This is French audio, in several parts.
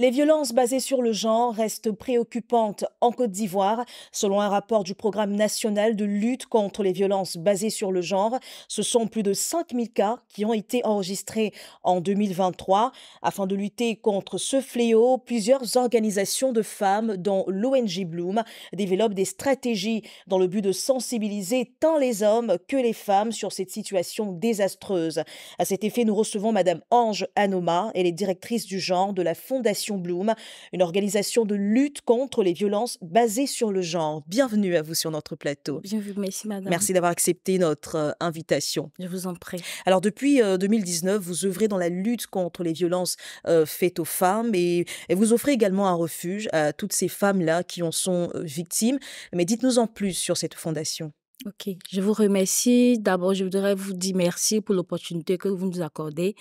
Les violences basées sur le genre restent préoccupantes en Côte d'Ivoire. Selon un rapport du Programme national de lutte contre les violences basées sur le genre, ce sont plus de 5000 cas qui ont été enregistrés en 2023. Afin de lutter contre ce fléau, plusieurs organisations de femmes, dont l'ONG Bloom, développent des stratégies dans le but de sensibiliser tant les hommes que les femmes sur cette situation désastreuse. À cet effet, nous recevons Madame Ange Anoma, elle est directrice du genre de la Fondation Bloom, une organisation de lutte contre les violences basées sur le genre. Bienvenue à vous sur notre plateau. Bienvenue, merci madame. Merci d'avoir accepté notre euh, invitation. Je vous en prie. Alors depuis 2019, euh, vous œuvrez dans la lutte contre les violences euh, faites aux femmes et, vous offrez également un refuge à toutes ces femmes-là qui en sont victimes. Mais dites-nous en plus sur cette fondation. Ok, je vous remercie. D'abord, je voudrais vous dire merci pour l'opportunité que vous nous accordez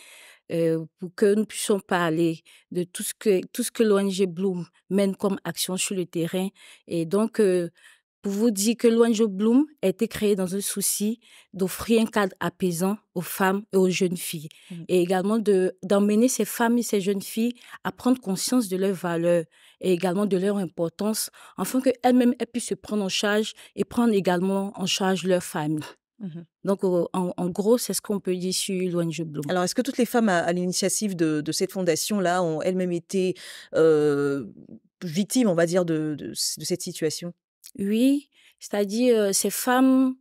euh, pour que nous puissions parler de tout ce que, que l'ONG Bloom mène comme action sur le terrain. Et donc, euh, pour vous dire que l'ONG Bloom a été créée dans un souci d'offrir un cadre apaisant aux femmes et aux jeunes filles. Mmh. Et également d'emmener ces femmes et ces jeunes filles à prendre conscience de leurs valeurs et également de leur importance, afin qu'elles-mêmes puissent se prendre en charge et prendre également en charge leur famille. Mmh Donc, en, gros, c'est ce qu'on peut dire sur l'ONG Bloom. Alors, est-ce que toutes les femmes à, l'initiative de, cette fondation-là ont elles-mêmes été euh, victimes, on va dire, de, cette situation? Oui, c'est-à-dire ces femmes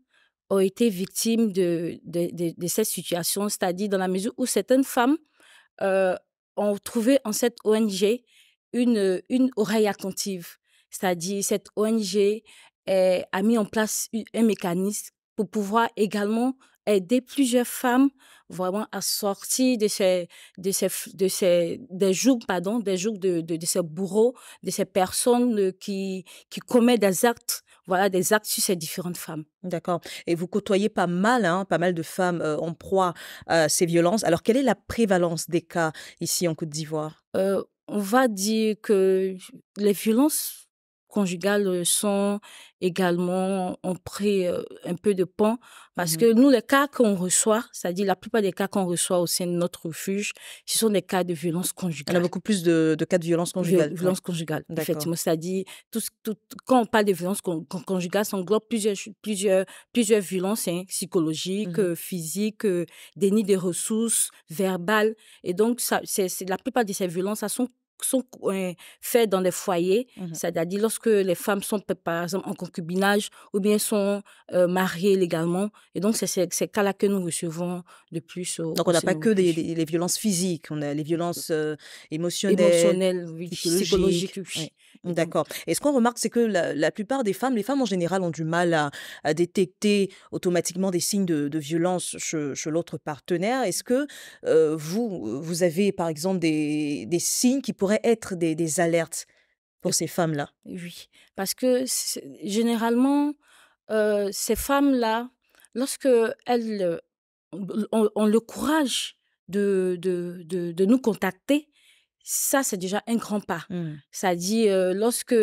ont été victimes de, de, cette situation, c'est-à-dire dans la mesure où certaines femmes ont trouvé en cette ONG une, une oreille attentive. C'est-à-dire cette ONG a mis en place un mécanisme pour pouvoir également aider plusieurs femmes vraiment à sortir de ces de ces de ces des jours pardon des jours de, de, de ces bourreaux de ces personnes qui qui commettent des actes voilà des actes sur ces différentes femmes. D'accord. Et vous côtoyez pas mal hein, pas mal de femmes euh, en proie à ces violences. Alors quelle est la prévalence des cas ici en Côte d'Ivoire? Euh, on va dire que les violences conjugales sont également ont pris un peu de pont parce mmh que nous les cas qu'on reçoit, c'est-à-dire la plupart des cas qu'on reçoit au sein de notre refuge, ce sont des cas de violence conjugale. Il y a beaucoup plus de, cas de violence conjugale. violence conjugale, effectivement. C'est-à-dire tout, tout, quand on parle de violence conjugale, ça englobe plusieurs plusieurs plusieurs violences hein, psychologiques, mmh physiques, déni des ressources, verbales, et donc ça, c'est la plupart de ces violences, ça sont sont faits dans des foyers, mmh c'est-à-dire lorsque les femmes sont par exemple en concubinage ou bien sont mariées légalement. Et donc c'est ces, cas-là que nous recevons de plus. donc on n'a pas que des, les violences physiques, on a les violences émotionnelles, émotionnelles psychologiques. D'accord. Et ce qu'on remarque, c'est que la, plupart des femmes, les femmes en général, ont du mal à, détecter automatiquement des signes de, violence chez, l'autre partenaire. Est-ce que vous, vous avez par exemple des, des signes qui pourraient être des, alertes pour ces femmes-là? Oui, parce que généralement, euh, ces femmes-là, lorsque elles ont, le courage de, de, de, nous contacter, ça, c'est déjà un grand pas. Mmh. Ça dit, euh, lorsque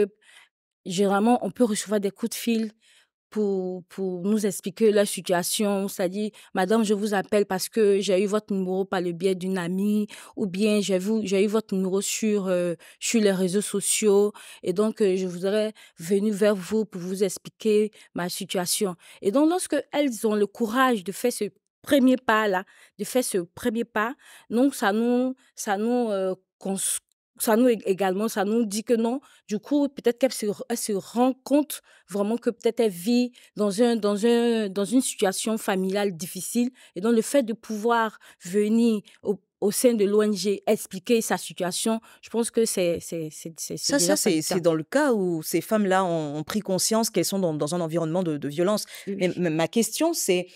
généralement, on peut recevoir des coups de fil pour, pour nous expliquer la situation. C'est-à-dire, Madame, je vous appelle parce que j'ai eu votre numéro par le biais d'une amie, ou bien j'ai eu votre numéro sur, euh, sur les réseaux sociaux, et donc euh, je voudrais venir vers vous pour vous expliquer ma situation. Et donc, lorsque elles ont le courage de faire ce premier pas là, de faire ce premier pas, donc ça nous, ça nous euh, ça nous également, ça nous dit que non. Du coup, peut-être qu'elle se, se rend compte vraiment que peut-être elle vit dans un, dans un, dans une situation familiale difficile. Et donc, le fait de pouvoir venir au, au sein de l'ONG expliquer sa situation, je pense que c'est ça ça c'est dans le cas où ces femmes-là ont, pris conscience qu'elles sont dans, dans, un environnement de, de violence. Mais ma question c'est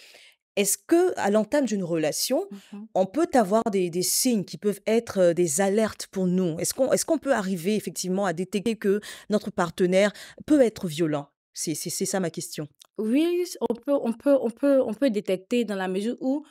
est-ce que à l'entame d'une relation, mmh on peut avoir des, signes qui peuvent être des alertes pour nous? Est-ce qu'on est qu'on peut arriver effectivement à détecter que notre partenaire peut être violent? C'est ça ma question. Oui, on peut, on peut, on peut, on peut détecter dans la mesure où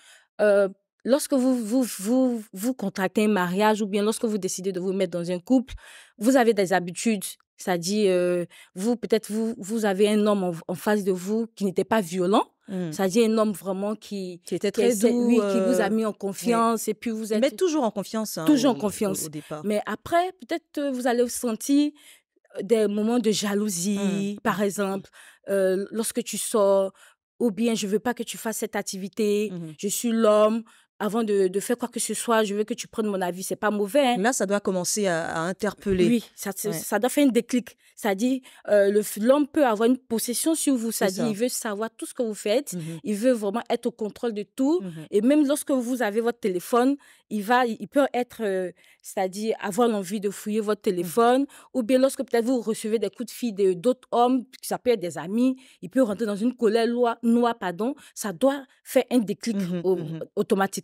lorsque vous, vous, vous, vous contractez un mariage ou bien lorsque vous décidez de vous mettre dans un couple, vous avez des habitudes. C'est-à-dire, vous, peut-être, vous, vous avez un homme en face de vous qui n'était pas violent Mmh. C'est-à-dire un homme vraiment qui, qui était très doux, oui, qui vous a mis en confiance et puis vous êtes mais toujours en confiance. Hein, toujours en confiance. Au, départ. Mais après, peut-être vous allez sentir des moments de jalousie, mmh. par exemple, lorsque tu sors, ou bien je veux pas que tu fasses cette activité, mmh je suis l'homme, avant de, de, faire quoi que ce soit, je veux que tu prennes mon avis. C'est pas mauvais. Hein. Là, ça doit commencer à, à interpeller. Oui, ça, ça doit faire un déclic. Ça dit, euh, l'homme peut avoir une possession sur vous. Ça dit, il veut savoir tout ce que vous faites. Mmh il veut vraiment être au contrôle de tout. Mmh Et même lorsque vous avez votre téléphone, il va, il peut être, euh, c'est-à-dire avoir l'envie de fouiller votre téléphone. Ou bien lorsque peut-être vous recevez des coups de fil d'autres hommes, ça peut être des amis, il peut rentrer dans une colère noire, pardon. Ça doit faire un déclic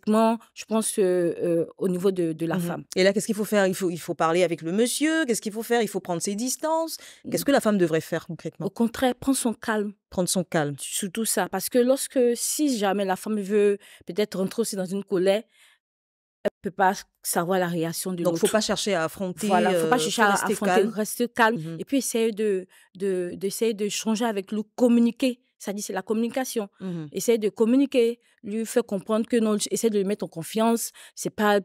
je pense, au niveau de, de la femme. Et là, qu'est-ce qu'il faut faire? Il faut, il faut parler avec le monsieur? Qu'est-ce qu'il faut faire? Il faut prendre ses distances? Qu'est-ce que la femme devrait faire concrètement? Au contraire, prendre son calme. Prendre son calme. Surtout ça. Parce que lorsque, si jamais la femme veut peut-être rentrer aussi dans une colère, elle ne peut pas savoir la réaction de l'autre. Donc, il ne faut pas chercher à affronter. Voilà, il ne faut pas chercher à affronter, calme. rester calme. Mmh Et puis, essayer de, de, d'essayer de changer avec lui, communiquer. Ça dit, c'est la communication. Mmh essayer de communiquer, lui faire comprendre que non, essaie de le mettre en confiance. C'est pas,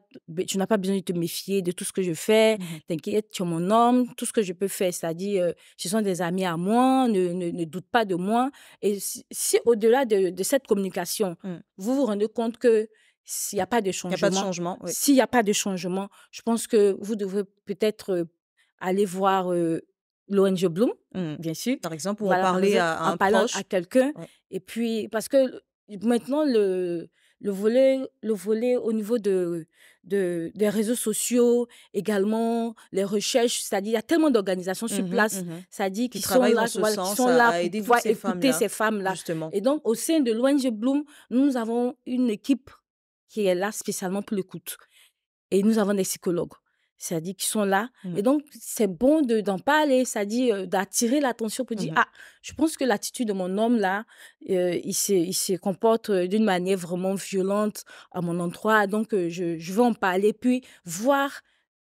tu n'as pas besoin de te méfier de tout ce que je fais. Mmh T'inquiète, tu es mon homme, tout ce que je peux faire. C'est-à-dire, euh, ce sont des amis à moi, ne, ne, ne doute pas de moi. Et si, au-delà de, de, cette communication, vous vous rendez compte que s'il n'y a pas de changement, a pas de changement s'il n'y a pas de changement, je pense que vous devez peut-être aller voir l'ONG Bloom, mmh. bien sûr. Par exemple, pour en parler à, un proche. à quelqu'un. Et puis, parce que maintenant, le, le, volet, le volet au niveau de, de, des réseaux sociaux, également les recherches, c'est-à-dire il y a tellement d'organisations sur mmh place, mmh c'est-à-dire qui, sont là, qui sont là pour pouvoir écouter ces femmes-là. Et donc, au sein de l'ONG Bloom, nous avons une équipe qui est là spécialement pour l'écoute. Et nous avons des psychologues, c'est-à-dire qui sont là. Et mmh. donc, c'est bon d'en parler, c'est-à-dire d'attirer l'attention pour dire, mmh ah, je pense que l'attitude de mon homme là, il, se, il se comporte d'une manière vraiment violente à mon endroit. Donc, je, je veux en parler, puis voir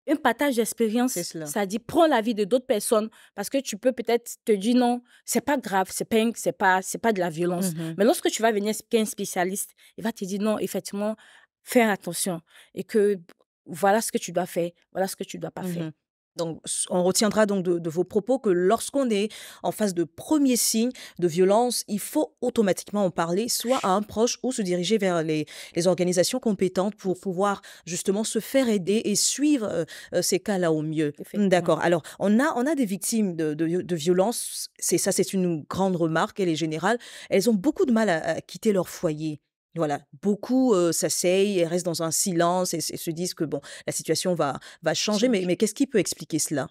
un partage d'expérience, ça dit prends la vie de d'autres personnes parce que tu peux peut-être te dire non, c'est pas grave, c'est pas c'est pas c'est pas de la violence. Mmh Mais lorsque tu vas venir un spécialiste, il va te dire non, effectivement, fais attention et que voilà ce que tu dois faire, voilà ce que tu dois pas mmh faire. Donc, on retiendra donc de, vos propos que lorsqu'on est en face de premiers signes de violence, il faut automatiquement en parler, soit à un proche ou se diriger vers les, organisations compétentes pour pouvoir justement se faire aider et suivre euh, ces cas-là au mieux. D'accord. Alors, on a, on a des victimes de, de, violence. C'est ça, c'est une grande remarque. Elle est générale. Elles ont beaucoup de mal à quitter leur foyer. Voilà, beaucoup s'asseyent et restent dans un silence et, se disent que bon, la situation va, va changer. Mais, mais qu'est-ce qui peut expliquer cela?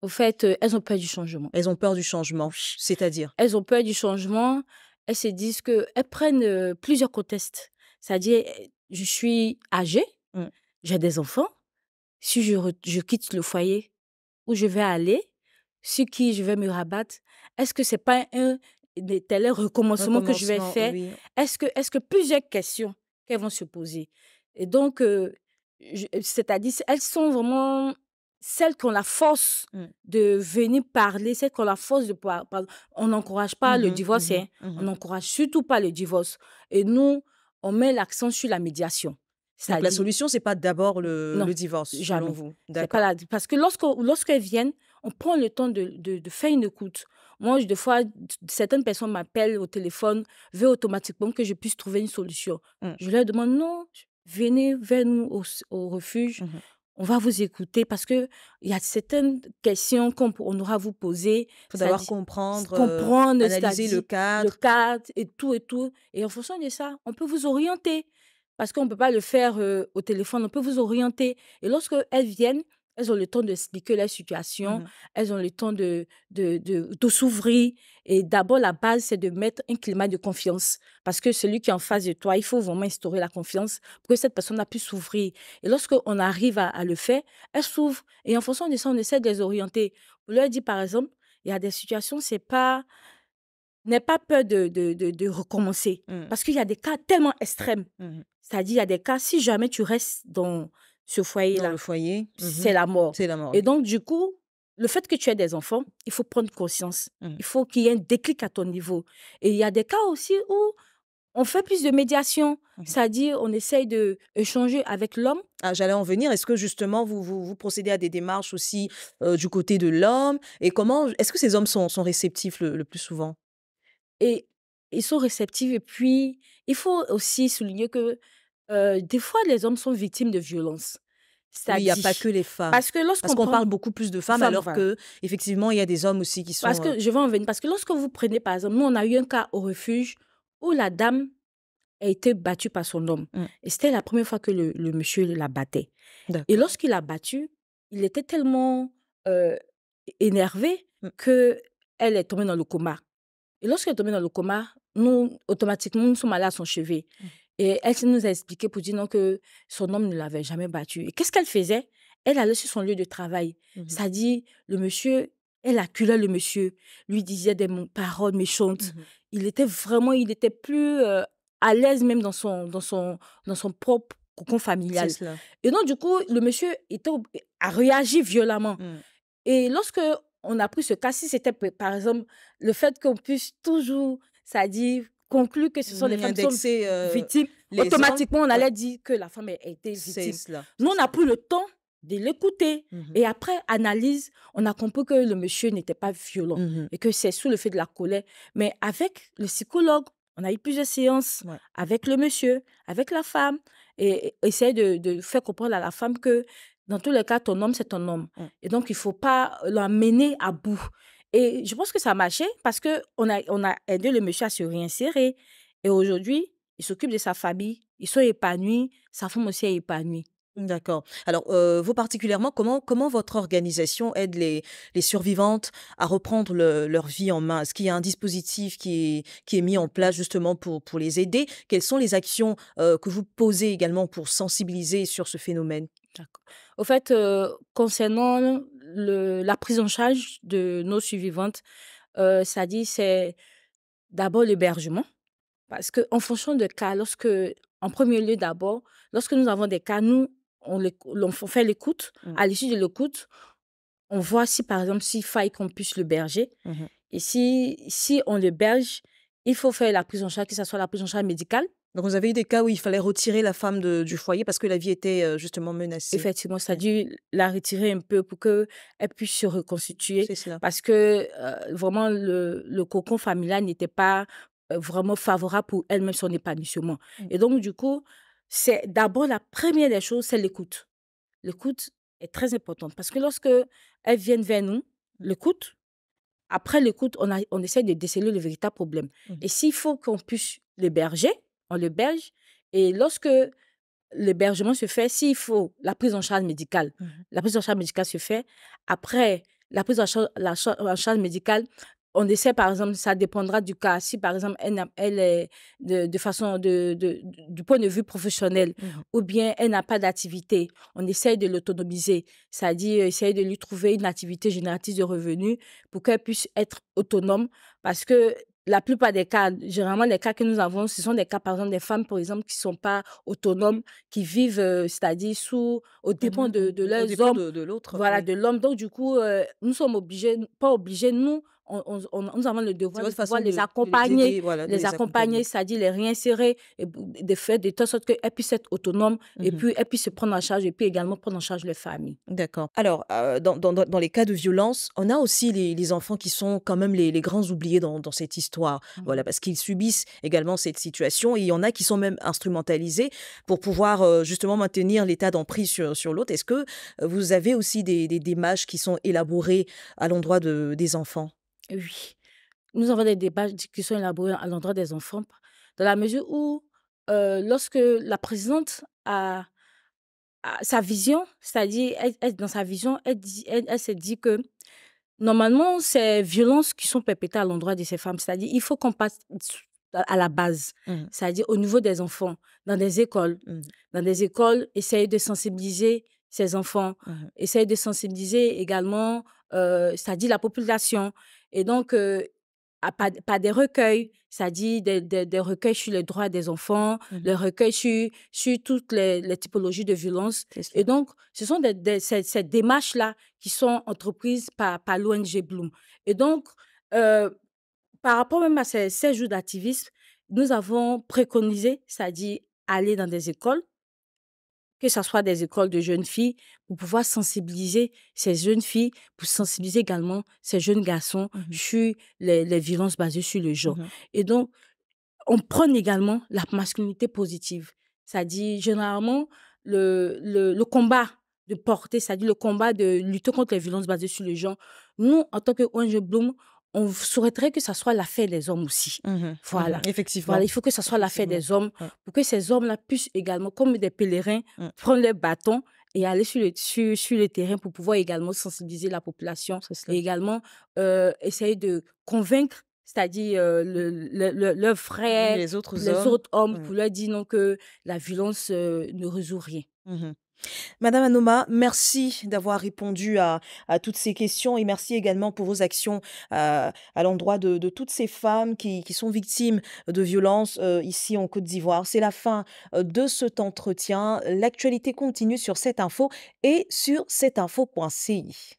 Au fait, elles ont peur du changement. Elles ont peur du changement, c'est-à-dire? Elles ont peur du changement. Elles se disent qu'elles prennent plusieurs contextes. C'est-à-dire, je suis âgée, mmh. j'ai des enfants. Si je, je quitte le foyer, où je vais aller, sur qui je vais me rabattre, est-ce que c'est pas un, tel recommencement que je vais faire, est-ce que, est que plusieurs questions qu'elles vont se poser? Et donc, c'est-à-dire, elles sont vraiment celles qui ont la force mmh. de venir parler, celles qui ont la force de pouvoir parler. On n'encourage pas le mmh divorce, mmh hein. on n'encourage surtout pas le divorce. Et nous, on met l'accent sur la médiation. Donc la solution, c'est pas d'abord le, le, divorce, selon vous. Pas parce que lorsqu'elles viennent, on prend le temps de, de, de faire une écoute. Moi, des fois, certaines personnes m'appellent au téléphone, veulent automatiquement que je puisse trouver une solution. Mmh. Je leur demande non, venez vers nous au, refuge. Mmh on va vous écouter parce que il y a certaines questions qu'on aura à vous poser. Il faut savoir comprendre, comprendre analyser le cadre. Le cadre et tout et tout. Et en fonction de ça, on peut vous orienter. Parce qu'on ne peut pas le faire au téléphone, on peut vous orienter. Et lorsque elles viennent, elles ont le temps d'expliquer la situation, mmh elles ont le temps de, de, de, s'ouvrir. Et d'abord, la base, c'est de mettre un climat de confiance. Parce que celui qui est en face de toi, il faut vraiment instaurer la confiance pour que cette personne a pu s'ouvrir. Et lorsqu'on arrive à, le faire, elle s'ouvre. Et en fonction de ça, on essaie de les orienter. On leur dit, par exemple, il y a des situations, c'est pas. N'aie pas peur de, de, de, recommencer. Mmh. Parce qu'il y a des cas tellement extrêmes. Mmh C'est-à-dire, il y a des cas, si jamais tu restes dans ce foyer-là. le foyer. C'est la mort. C'est la mort. Et donc, du coup, le fait que tu aies des enfants, il faut prendre conscience. Mmh. Il faut qu'il y ait un déclic à ton niveau. Et il y a des cas aussi où on fait plus de médiation, Mmh. c'est-à-dire on essaye de échanger avec l'homme. Ah, j'allais en venir. Est-ce que justement vous, vous, vous procédez à des démarches aussi euh, du côté de l'homme? Et comment est-ce que ces hommes sont, sont réceptifs le, le plus souvent? Et ils sont réceptifs. Et puis, il faut aussi souligner que euh, des fois, les hommes sont victimes de violences. Il n'y a pas que les femmes. Parce que lorsqu'on prend- parle beaucoup plus de femmes, Femmes, alors voilà. que effectivement il y a des hommes aussi qui sont. Parce que je vais en venir. Parce que lorsque vous prenez, par exemple, nous, on a eu un cas au refuge où la dame a été battue par son homme. Mm. Et c'était la première fois que le, le monsieur la battait. Et lorsqu'il l'a battue, il était tellement euh, énervé Mm. que elle est tombée dans le coma. Et lorsqu'elle est tombée dans le coma, nous, automatiquement, nous sommes allés à son chevet. Mm. Et elle nous a expliqué pour dire non que son homme ne l'avait jamais battue. Et qu'est-ce qu'elle faisait? Elle allait sur son lieu de travail. Mhm. C'est-à-dire, le monsieur, elle acculait le monsieur, lui disait des paroles méchantes. Mhm. Il était vraiment, il était plus euh, à l'aise même dans son, dans son, dans son propre cocon familial. Cela. Et donc, du coup, le monsieur était, a réagi violemment. Mm. Et lorsque on a pris ce cas, si c'était par exemple le fait qu'on puisse toujours, c'est-à-dire conclure que ce sont les Mm, femmes qui sont euh, victimes, hommes. automatiquement on Ouais. allait dire que la femme a été victime. cela. Nous, on a pris le temps de l'écouter. Mhm. Et après analyse, on a compris que le monsieur n'était pas violent Mhm. et que c'est sous le fait de la colère. Mais avec le psychologue, on a eu plusieurs séances Ouais. avec le monsieur, avec la femme, et, et essayer de, de faire comprendre à la femme que dans tous les cas, ton homme, c'est ton homme. Mm. Et donc, il ne faut pas l'emmener à bout. Et je pense que ça a marché parce qu'on a, on a aidé le monsieur à se réinsérer. Et aujourd'hui, il s'occupe de sa famille, ils sont épanouis, sa femme aussi est épanouie. D'accord. Alors, euh, vous particulièrement, comment, comment votre organisation aide les, les survivantes à reprendre le- leur vie en main? Est-ce qu'il y a un dispositif qui est, qui est mis en place justement pour, pour les aider? Quelles sont les actions euh, que vous posez également pour sensibiliser sur ce phénomène? Au fait, euh, concernant le, la prise en charge de nos survivantes, euh, ça dit c'est d'abord l'hébergement. Parce qu'en fonction de cas, lorsque, en premier lieu d'abord, lorsque nous avons des cas, nous, on, les- on fait l'écoute. Mm. À l'issue de l'écoute, on voit si, par exemple, s'il faille qu'on puisse l'héberger. Mhm. Et si, si on l'héberge, il faut faire la prise en charge, que ce soit la prise en charge médicale, Donc, vous avez eu des cas où il fallait retirer la femme de- du foyer parce que la vie était justement menacée. effectivement, c'est-à-dire la retirer un peu pour qu'elle puisse se reconstituer. C'est cela. parce que euh, vraiment le, le cocon familial n'était pas vraiment favorable pour elle-même son épanouissement. Mm. Et donc, du coup, c'est d'abord la première des choses, c'est l'écoute. L'écoute est très importante parce que lorsque elles viennent vers nous, l'écoute, après l'écoute, on, a, on essaie de déceler le véritable problème. Mhm. Et s'il faut qu'on puisse l'héberger, on l'héberge. Et lorsque l'hébergement se fait, s'il faut la prise en charge médicale, Mhm. la prise en charge médicale se fait. Après la prise en charge, la cha- en charge médicale, on essaie, par exemple, ça dépendra du cas. Si, par exemple, elle, est de, de façon, de, de- du point de vue professionnel, Mhm. ou bien elle n'a pas d'activité, on essaie de l'autonomiser, c'est-à-dire essayer de lui trouver une activité génératrice de revenus pour qu'elle puisse être autonome. Parce que la plupart des cas, généralement, les cas que nous avons, ce sont des cas, par exemple, des femmes, par exemple, qui ne sont pas autonomes, qui vivent, euh, c'est-à-dire sous, au dépend de, de Au leurs hommes de, de l'autre. voilà, oui. de l'homme. Donc, du coup, euh, nous sommes obligés, pas obligés, nous, on, on- on- nous avons le devoir de pouvoir les accompagner, aider, voilà, de les accompagner, c'est-à-dire les réinsérer, et de faire de telle sorte qu'elles puissent être autonomes, et Mhm. puis elles puissent se prendre en charge, et puis également prendre en charge leur famille. D'accord. Alors, euh, dans, dans- les cas de violence, on a aussi les, les enfants qui sont quand même les, les grands oubliés dans, dans cette histoire. Voilà, parce qu'ils subissent également cette situation et il y en a qui sont même instrumentalisés pour pouvoir euh, justement maintenir l'état d'emprise sur, sur l'autre. Est-ce que euh, vous avez aussi des, des démarches qui sont élaborées à l'endroit de, des enfants? Oui. Nous avons des débats qui sont élaborés à l'endroit des enfants, dans la mesure où, euh, lorsque la présidente a, a sa vision, c'est-à-dire, elle- elle- dans sa vision, elle, dit- elle, elle s'est dit que normalement, ces violences qui sont perpétrées à l'endroit de ces femmes, c'est-à-dire, il faut qu'on passe à la base, Mhm. c'est-à-dire au niveau des enfants, dans des écoles. Mhm. Dans des écoles, essayer de sensibiliser ces enfants, Mhm. essayer de sensibiliser également, euh, c'est-à-dire la population. Et donc, euh, par, des recueils, c'est-à-dire des, des, recueils sur les droits des enfants, mmh les recueils sur, sur toutes les, les typologies de violence. Et donc, ce sont des, ces, démarches-là qui sont entreprises par, par l'ONG Bloom. Et donc, euh, par rapport même à ces, ces jours d'activisme, nous avons préconisé, c'est-à-dire aller dans des écoles, que ce soit des écoles de jeunes filles, pour pouvoir sensibiliser ces jeunes filles, pour sensibiliser également ces jeunes garçons mmh sur les, violences basées sur le genre. Mmh Et donc, on prône également la masculinité positive. C'est-à-dire, généralement, le, le, combat de porter, c'est-à-dire le combat de lutter contre les violences basées sur le genre, nous, en tant que ONG Bloom, on souhaiterait que ça soit l'affaire des hommes aussi. Mmh mmh voilà. Effectivement. il faut que ça soit l'affaire des hommes pour que ces hommes-là puissent également, comme des pèlerins, mmh. prendre les bâtons et aller sur le, sur, sur le terrain pour pouvoir également sensibiliser la population et également euh, essayer de convaincre c'est-à-dire euh, le, le, frère, les autres les hommes, autres hommes pour leur dire non que la violence euh, ne résout rien. Madame Anoma, merci d'avoir répondu à, toutes ces questions et merci également pour vos actions euh, à l'endroit de, toutes ces femmes qui, sont victimes de violences euh, ici en Côte d'Ivoire. C'est la fin euh, de cet entretien. L'actualité continue sur cette info et sur cetteinfo.ci.